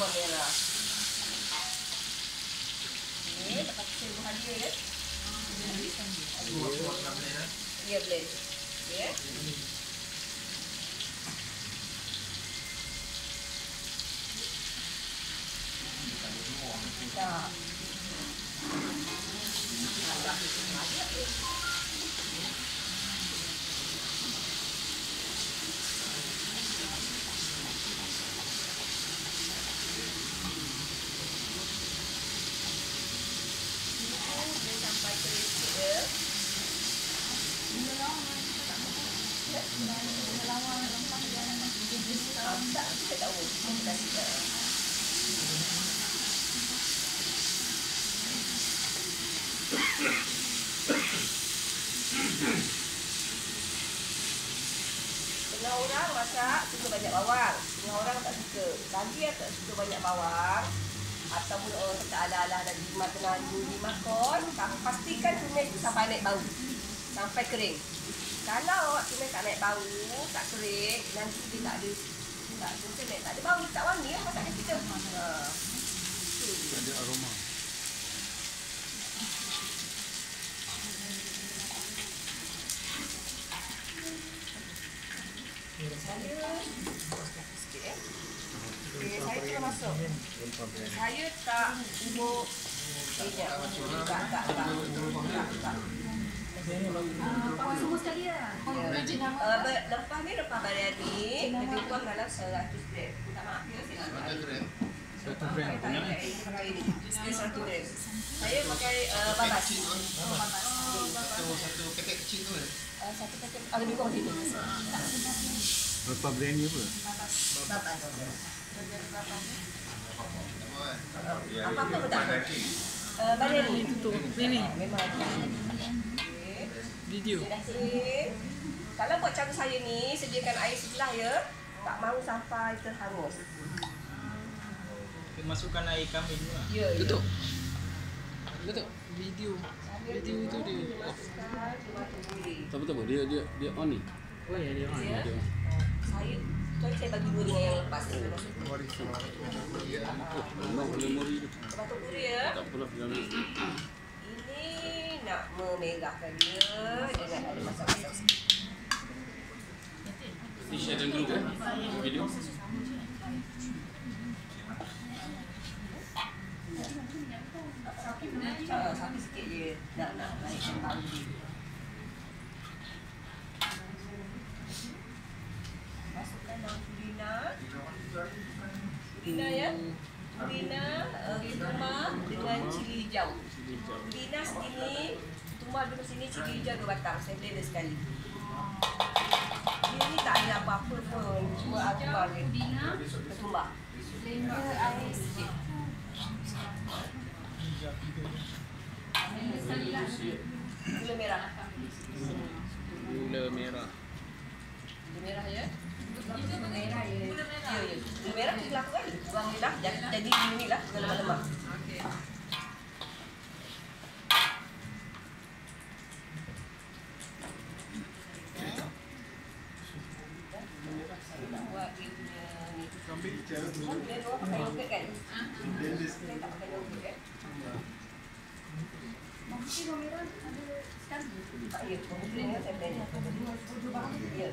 bawang merah. Okey, lepas tu saya buat dia ya. Ya, blend. Ya. Tak. Dia sampai ke sikit dia. Ah, Tak, kita tak tahu. Kita kasih dia. Setengah orang masak suka banyak bawang. Setengah orang tak suka. Bagi yang tak suka banyak bawang ataupun orang tak ala-ala dan lima tengah lima kon, pastikan tumis tu sampai naik bau. Sampai kering. Kalau tumis tak naik bau, tak kering, nanti dia tak ada tak ni, tak ada bau, tak wangi lah masakan kita. Ha. Ada aroma. Saya sikit eh. Okay, saya tengah masuk. Saya tak ubuk minyak. Tak, tak, tak. Tak, tak. Semua sekali lah. Ya. Uh, ber- lepas ni lepas biryani lebih kurang dalam 100 gram. Minta maaf ya. Satu gram. Tak. Ini 100 gram. Saya pakai uh, babas. Satu satu paket kecil tu kan? Uh, satu paket ah, lebih kurang situ. Lepas biryani apa? Babas. Ya, Apa-apa pun tak apa. Uh, biryani. Tutup. Ini Memang. Okey. video. Kalau buat cara saya ni, sediakan air sebelah ya. Tak mahu sampai terhangus. Masukkan air kambing tu lah. Ya, ya. Tutup. Tutup. Video. Video tu dia off. Tak betul apa? Dia dia dia on ni. Oh ya dia on. Ya. Dia on. Saya Tuan saya bagi dua dengan yang lepas ni. Memang memori tu. Batuk gurih ya. Tak apalah jangan. Ini nak memerahkan dia dengan ada masak-masak sikit. Ni share dan dulu kan? Video. Ah, Sapi sikit je. Nak nak naikkan purina. Purina ya. Purina, uh, tumbah dengan cili hijau. Purina segini, tumbah dulu sini cili hijau dua batang. Saya blender sekali. Dia ni tak ada apa-apa pun. Cuma apa dia. Dina, Tumbah. blender air sikit. Blender sekali lah. Gula merah. Gula merah. Gula merah ya. Ya. Ya, ya. Merah kita lakukan. Kurang ni lah. Jadi, ni lah. Oh, kan? Kan? Ya. Ya.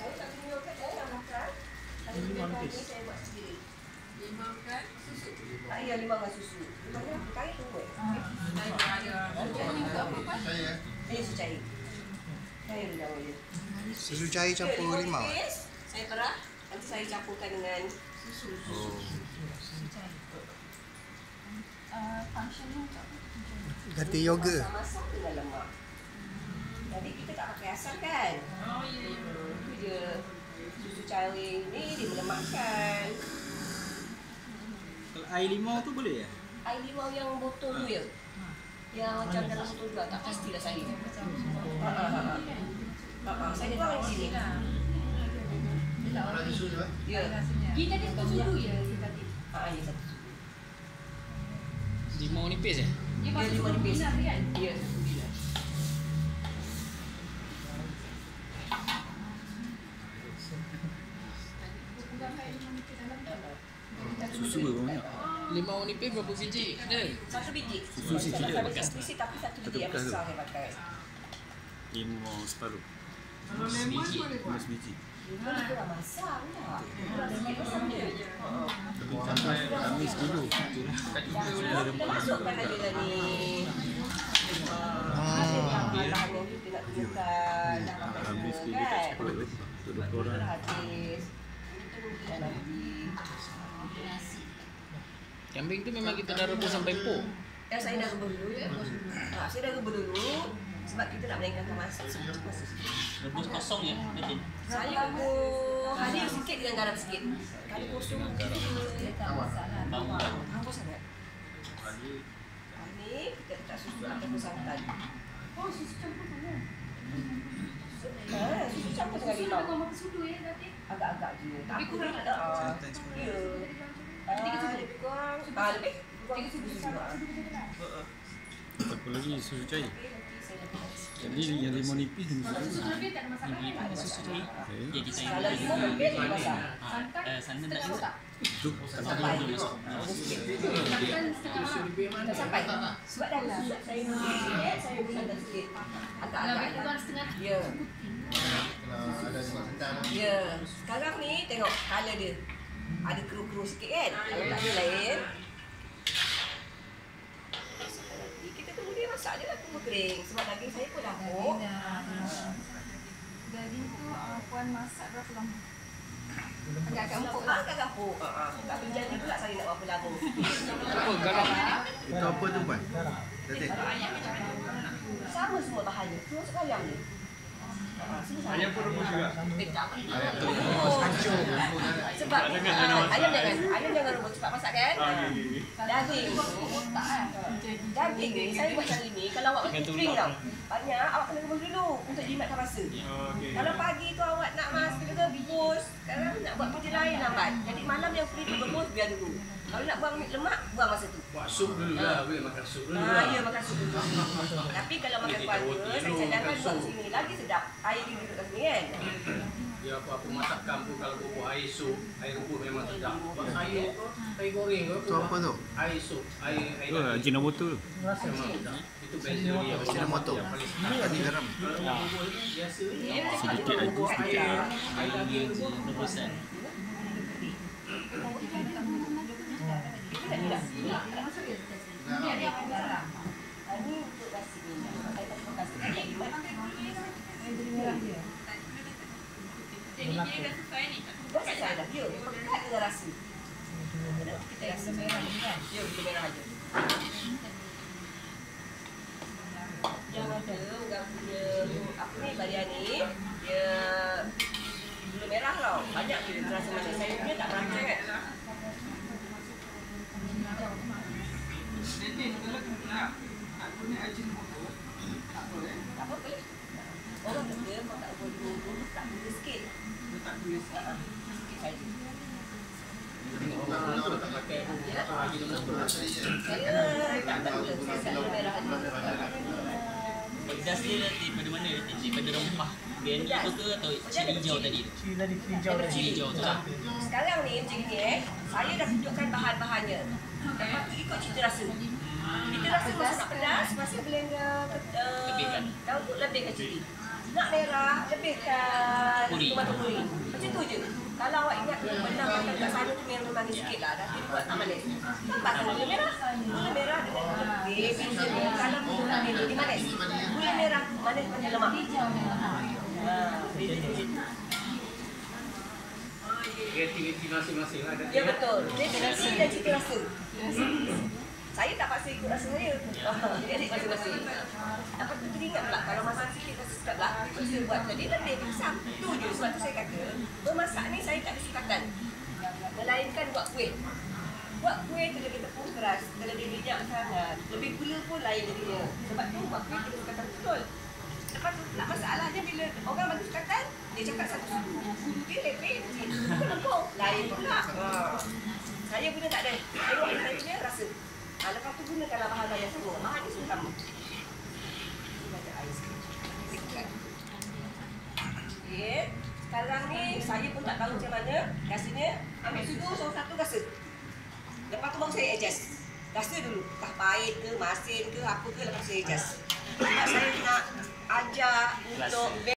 Saya tak guna yogurt, saya nak makan. Kalau kita kali saya buat sendiri. Dimakan susu. Tak ya lima dengan susu. Saya susu cair. Susu campur Ya, limau. nipis, Saya perah. Nanti saya campurkan dengan susu. Oh. Uh, functionnya tak apa. Ganti yoga. Masak dengan lemak. Jadi kita tak pakai asam kan? Oh ya. Itu je. Susu cair ni dia melemakkan. Kalau air limau tu boleh ya? Air limau yang botol tu ya. Yang macam dalam botol juga. Tak pastilah saya. Ha, ha, ha, ha. Saya tuang di sini. Ada susu eh? Ya. Kita ada satu sudu ya kita tadi. Ha, ya satu. Limau nipis eh? Dia Dia masuk lima sudu nipis. kan? Ya. gambar lima meter dalam tu. Susu berapa banyak? Lima unipir berapa biji? Ada. Satu biji. Susu sikit je. Sama eksklusif tapi satu biji yang besar saya pakai. Lima separuh. Biji. Lima kurang tak? Sikit masam dia. Tapi sampai. Kita masukkan aja dah ni. Ah, bahan-bahan yang kita nak gunakan. Habis Kan? tak cepat. Untuk dua puluh Dah orang. habis. Kambing tu memang kita dah rebus sampai empuk. Ya, saya dah rebus dulu. Ha, saya dah rebus dulu. Sebab kita nak melainkan masak. Rebus kosong ya. Saya rebus halia sikit dengan garam sikit. Kalau kosong kita Bau. Hampir sangat. Ini kita letak susu ataupun santan. Oh, susu campur mana? Susu campur dengan Susu limau. makan sudu ya tadi. Agak-agak je. Tapi kurang tak? Ah, Ya. Tiga sudu. Lebih kurang. Ah, lebih. Tiga sudu juga. Apa lagi susu cair? Jadi yang lima nipis dengan susu. Susu lebih tak ada masalah kan? susu. Okay. Ya kita yang Kalau limau lebih dia masak. Ah, eh, santan tak Setengah ada. tak? Tu Sampai. Santan setengah mana? Tak sampai. Sebab dah susu saya sikit, saya guna santan sikit. Lebih Agak-agak. kurang setengah Ya. Ya. Sekarang ni tengok colour dia. Ada keruh-keruh sikit kan? Kalau tak ada lain. Dia masak je lah tunggu kering. Sebab daging saya pun dah. Daging tu uh, puan masak berapa lama? Agak-agak empuk Ah, agak empuk. Ha, ha. Tak berjanji pula saya nak berapa lama. Apa garam? Itu apa tu Puan? Sama semua bahannya. Terus ayam ni. Semua. Ayam pun rebus juga. Eh, tak. Oh. Sebab ah, ayam jangan ayam jangan rebus cepat masak kan? Daging. tak kan? Daging ni saya buat kali ni kalau awak makan kering tau. Banyak awak kena rebus dulu untuk jimatkan rasa. Kalau pagi tu awak nak mas kita kata rebus, sekarang nak buat kerja lain lambat. Jadi malam yang free tu rebus biar dulu. Kalau nak buang lemak, buang masa tu. Buat sup dulu lah, boleh makan sup dulu Ah, lah. ya makan sup dulu. Tapi kalau makan keluarga, saya cadangkan buat sini lagi sedap. Air dia duduk kat sini kan. Dia apa-apa masakan pun kalau bubuh air sup, air rebus memang sedap. Buat sayur ke, air goreng ke, Tu apa tu? air sup, air air Tu lah daging. Ajinomoto tu. Memang sedap. Itu best dia. Ajinomoto. Paling sedap. Tadi garam. Biasa Sedikit aja, sedikit air. air daging tu Rebusan. Ah, Ini untuk rasa ni. Saya tak suka rasa. Saya tak Dah selesai dah. Ya, pekat dengan rasa. Kita rasa merah ni kan? Ya, gula merah aja. Yang ada orang punya apa ni biryani dia gula merah tau. Banyak dia terasa manis. Saya punya tak terasa kan. Tak apa boleh. Orang kata kau tak boleh dulu tak boleh sikit. Tak boleh sikit. Sikit saja. orang tu tak pakai Ajinomoto. Saya tak tahu je. Saya tak gula merah aja. Pedas dia nanti pada mana Datin? Daripada rempah. BNI tu ke atau cili hijau tadi tu? Cili hijau tu lah. Sekarang ni macam ni eh. Saya dah tunjukkan bahan-bahannya. Tu ikut cita rasa. Cita rasa masa nak pedas, masa blend uh, uh, Lebihkan. daun tu lebihkan cili. Nak merah, lebihkan Puri. tomato puri. Macam tu je. Kalau awak ingat pernah makan kat sana tu memang manis sikit lah. Dah dia buat tak manis. Tambahkan gula merah. Gula merah dengan. Beza dia. Kalau gula merah dia manis. Gula merah manis macam lemak. Ha, beza dia. Kreativiti masing-masing lah. Ya betul. Definisi dan cita rasa. Saya tak paksa ikut rasa saya. Dia adik masing-masing. Dapat tu teringat pula kalau masak sikit rasa sedap lah. Saya buat tadi lebih pisang. Tu je sebab tu saya kata bermasak ni saya tak ada sukatan. Melainkan buat kuih. Buat kuih tu lebih tepung keras, lebih minyak sangat. Lebih gula pun lain jadinya. Sebab tu buat kuih kena sukatan betul. Lepas tu pula masalahnya bila orang bagi sukatan, dia cakap satu sudu. Dia kecil. Bukan lengkau. Lain pula. Ha. Saya guna tak ada. Saya punya rasa. Ha, lepas tu gunakanlah bahan-bahan yang macam air sikit. Sikit. Okey. Sekarang ni saya pun tak tahu macam mana. Rasanya ambil sudu seorang satu rasa. Lepas tu baru saya adjust. Rasa dulu. Entah pahit ke, masin ke, apa ke lepas saya adjust.